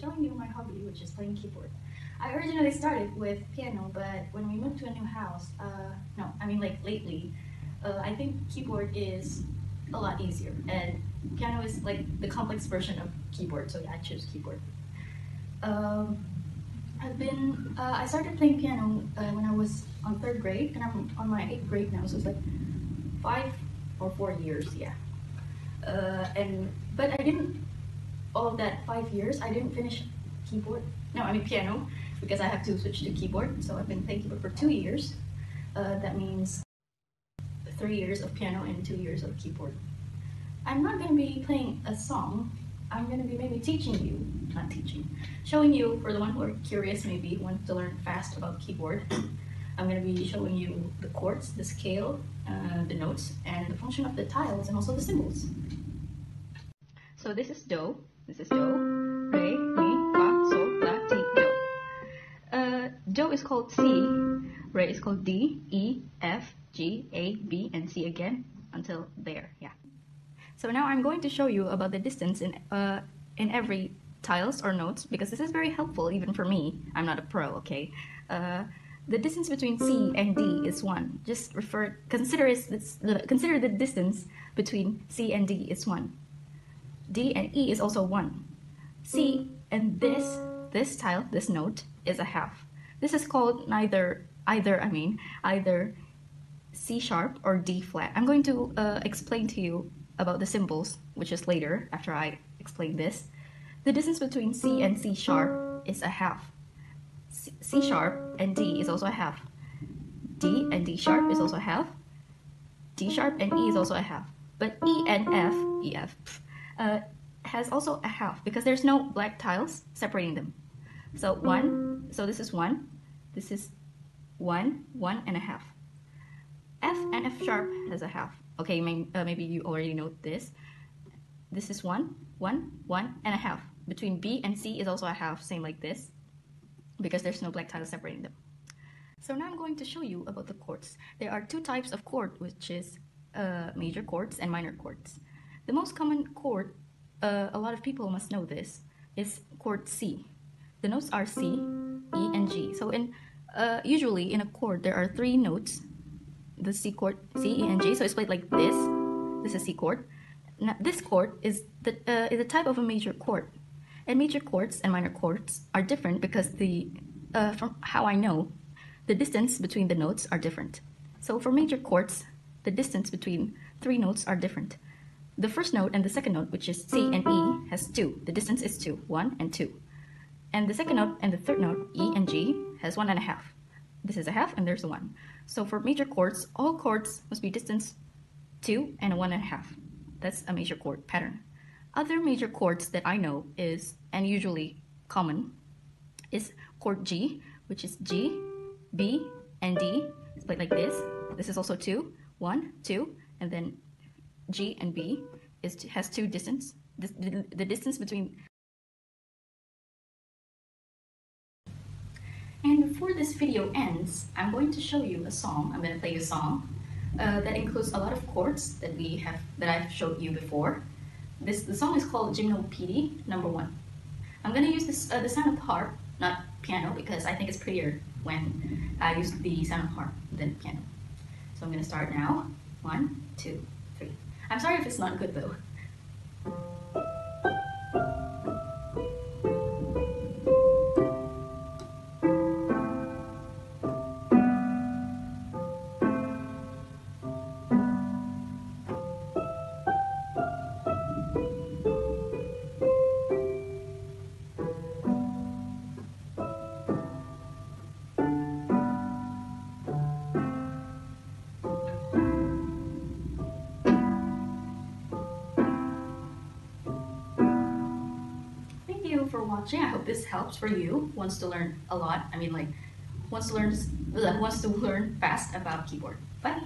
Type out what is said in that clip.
showing you my hobby, which is playing keyboard. I originally started with piano, but when we moved to a new house, uh, no, I mean like lately, uh, I think keyboard is a lot easier and piano is like the complex version of keyboard, so yeah, I choose keyboard. Um, I've been, uh, I started playing piano uh, when I was on third grade and I'm on my eighth grade now, so it's like five or four years, yeah. Uh, and but I didn't all of that five years. I didn't finish keyboard. No, I mean piano because I have to switch to keyboard. So I've been playing keyboard for two years. Uh, that means three years of piano and two years of keyboard. I'm not going to be playing a song. I'm going to be maybe teaching you, not teaching, showing you for the one who are curious, maybe want to learn fast about keyboard. I'm going to be showing you the chords, the scale, uh, the notes, and the function of the tiles, and also the symbols. So this is Do, this is Do, Re, Mi, Fa, Sol, La, Ti, Do. Uh, Do is called C, Re is called D, E, F, G, A, B, and C again until there, yeah. So now I'm going to show you about the distance in, uh, in every tiles or notes because this is very helpful even for me. I'm not a pro, okay? Uh, the distance between C and D is 1. Just refer, consider, is, consider the distance between C and D is 1. D and E is also 1. C and this, this tile, this note, is a half. This is called neither, either, I mean, either C sharp or D flat. I'm going to uh, explain to you about the symbols, which is later, after I explain this. The distance between C and C sharp is a half. C sharp and D is also a half. D and D sharp is also a half. D sharp and E is also a half. But E and F, E F, uh, has also a half because there's no black tiles separating them. So one, so this is one, this is one, one and a half. F and F sharp has a half. Okay, may, uh, maybe you already know this. This is one, one, one and a half. Between B and C is also a half, same like this because there's no black tile separating them. So now I'm going to show you about the chords. There are two types of chord, which is uh, major chords and minor chords. The most common chord, uh, a lot of people must know this, is chord C. The notes are C, E, and G. So in uh, usually in a chord there are three notes, the C chord, C, E, and G. So it's played like this. This is C chord. Now, this chord is the uh, is a type of a major chord. And major chords and minor chords are different because the, uh, from how I know, the distance between the notes are different. So for major chords, the distance between three notes are different. The first note and the second note, which is C and E, has two. The distance is two, one and two. And the second note and the third note, E and G, has one and a half. This is a half and there's a one. So for major chords, all chords must be distance two and one and a half. That's a major chord pattern. Other major chords that I know is, and usually common, is chord G, which is G, B, and D. It's played like this. This is also two, one, two, and then G and B is has two distance. The, the, the distance between. And before this video ends, I'm going to show you a song. I'm going to play a song uh, that includes a lot of chords that we have that I've showed you before. This the song is called Gymnopedie Number One. I'm gonna use this uh, the sound of harp, not piano, because I think it's prettier when I use the sound of harp than piano. So I'm gonna start now. One, two, three. I'm sorry if it's not good though. Watching. I hope this helps for you. Wants to learn a lot. I mean, like, wants to learn wants to learn fast about keyboard. Bye.